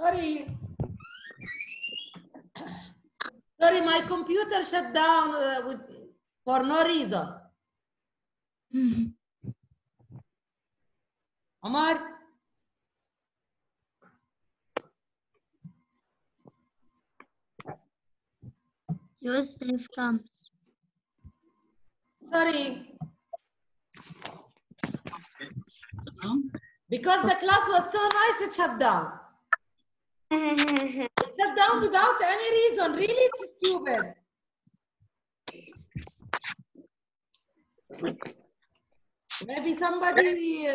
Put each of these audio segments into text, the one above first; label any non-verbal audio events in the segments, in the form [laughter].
Sorry. Sorry, my computer shut down uh, with, for no reason. [laughs] Omar? Yusuf comes. Sorry. Because the class was so nice, it shut down. [laughs] Shut down without any reason. Really, it's stupid. Maybe somebody.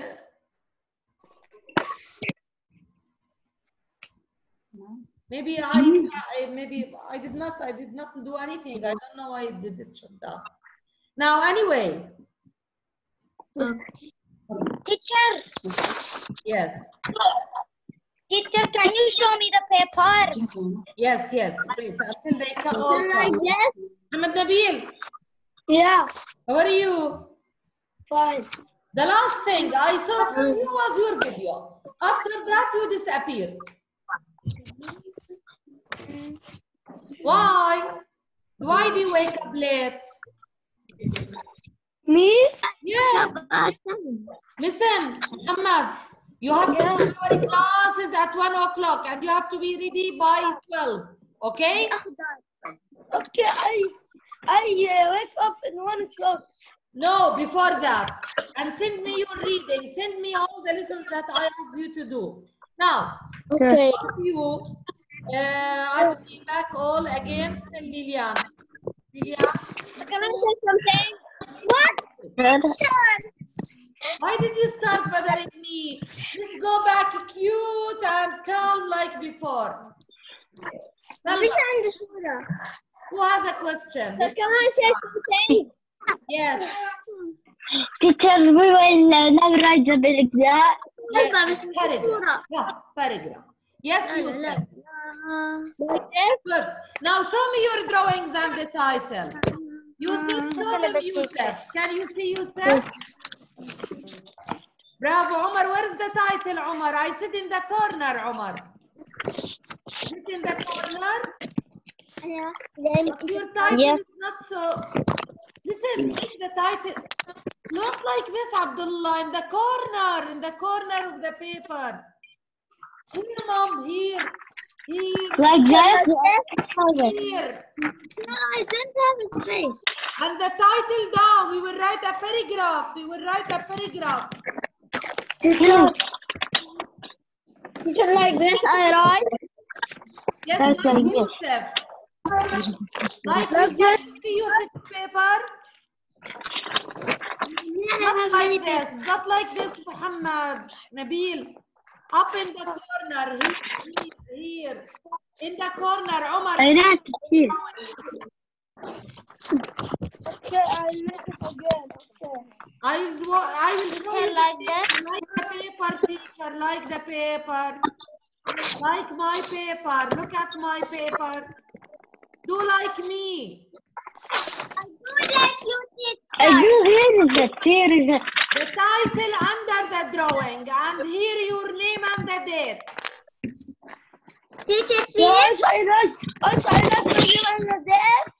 Maybe I, hmm. I maybe I did not I did not do anything. I don't know why it did it shut down. Now anyway, Okay. Teacher, yes, teacher, can you show me the paper? yes, yes. Wait until they oh, come. Like Ahmed Nabil, Yeah, how are you? fine. The last thing I saw from you was your video. After that, you disappeared. Why? Why do you wake up late? Me? Yeah. Listen, Muhammad, you have to do your classes at 1 o'clock and you have to be ready by 12. Okay? Okay, I I uh, wake up in one o'clock. No, before that. And send me your reading. Send me all the lessons that I asked you to do. Now, Okay. you, uh, I will be back all against Lilian. Lilian, Can I say something? What? Why did you start bothering me? Let's go back cute and calm like before. Salma, who has a question? Can I say something? Yes. Teacher, we will uh, never write the paragraph. Yes, paragraph. Yeah, paragraph. Yes, you like Good. Now show me your drawings and the title. You see, show them yourself. Can you see yourself? Bravo, Omar. Where is the title, Omar? I sit in the corner, Omar. Sit in the corner. Yeah. Your title Yes. is not so. Listen, make the title. Not like this, Abdullah. In the corner, in the corner of the paper. Here, mom. Here. Here. Like that? Here. No, I don't have a space. And the title down, we will write a paragraph. We will write a paragraph. Teacher, Teacher, like this, I write. Yes, That's like like this. Yusuf. Like Yusuf, see Yusuf paper. Not like this, not like this, Muhammad, Nabil. Up in the corner, here, here, here. In the corner, Omar. I write here. Okay, I'll make it again. Okay. I will, I will show Okay, you like the that? like the paper, teacher, like the paper. Like my paper. Look at my paper. Do like me. I do like you, I teacher. do here is it? Here is it? The title under the drawing and here your name and the date. Teacher, see? Yes, I write. Yes, I write the name and the date.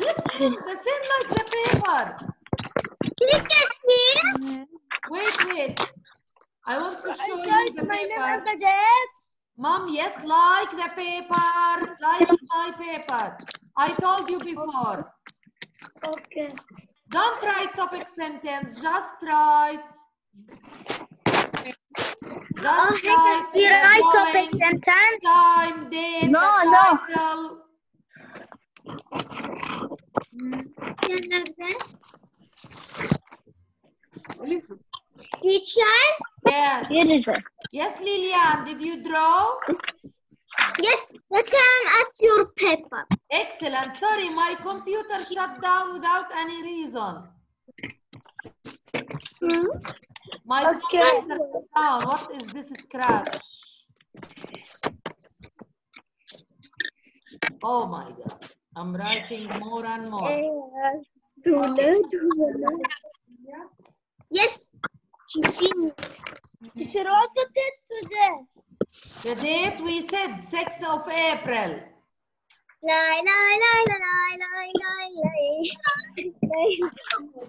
Yes, ma'am, the same like the paper. Teacher, see? Wait, wait. I want to show you write the my name and paper. the date. Mom, yes, like the paper, like my paper. I told you before. Okay. Don't write topic sentence, just write. Just oh, write You the write topic sentence? time, date, No, the no. title. Teacher? Yes. Here is it. Yes, Lilian, did you draw? Yes, let's am at your paper. Excellent. Sorry, my computer shut down without any reason. Hmm? My Okay. computer shut down. What is this scratch? Oh my God. I'm writing more and more. Eh, yes. Teacher, what you did today? The date we said 6th of April.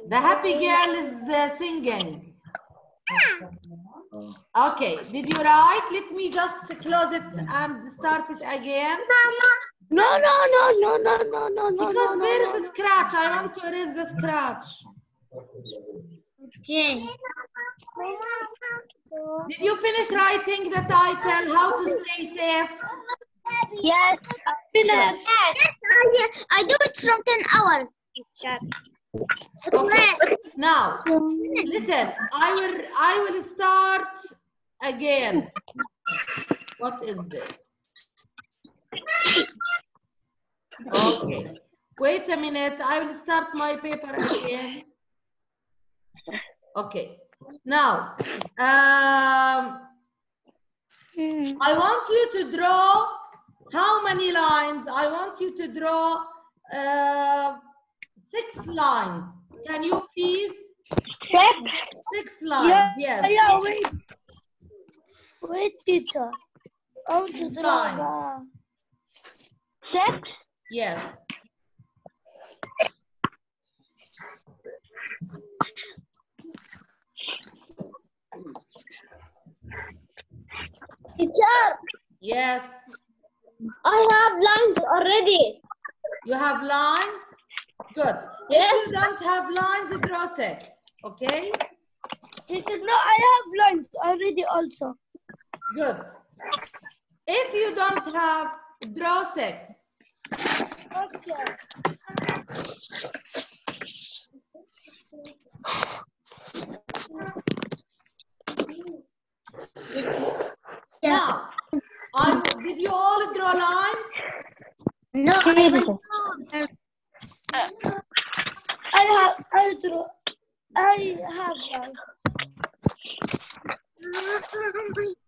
The happy girl is uh, singing. Okay, did you write? Let me just close it and start it again. No, no, no, no, no, no, no, no, Because no, no, there no. is a scratch. I want to erase the scratch. Okay. Did you finish writing the title, How to Stay Safe? Yes. Finish. Yes, I, I do it from 10 hours, teacher. Okay. Now, listen, I will, I will start again. What is this? Okay. Wait a minute. I will start my paper again. Okay. Now, um, I want you to draw how many lines? I want you to draw uh, six lines. Can you please? Six. Six lines. Yeah, Yes. yeah, wait. Wait, teacher. I want to draw. Six. Yes. Teacher, Yes. I have lines already. You have lines? Good. Yes. If you don't have lines, draw six. Okay? Teacher, no, I have lines already also. Good. If you don't have, draw six. Okay. Now, I, did you all draw lines? No, I will I have, I draw, I have lines. [laughs]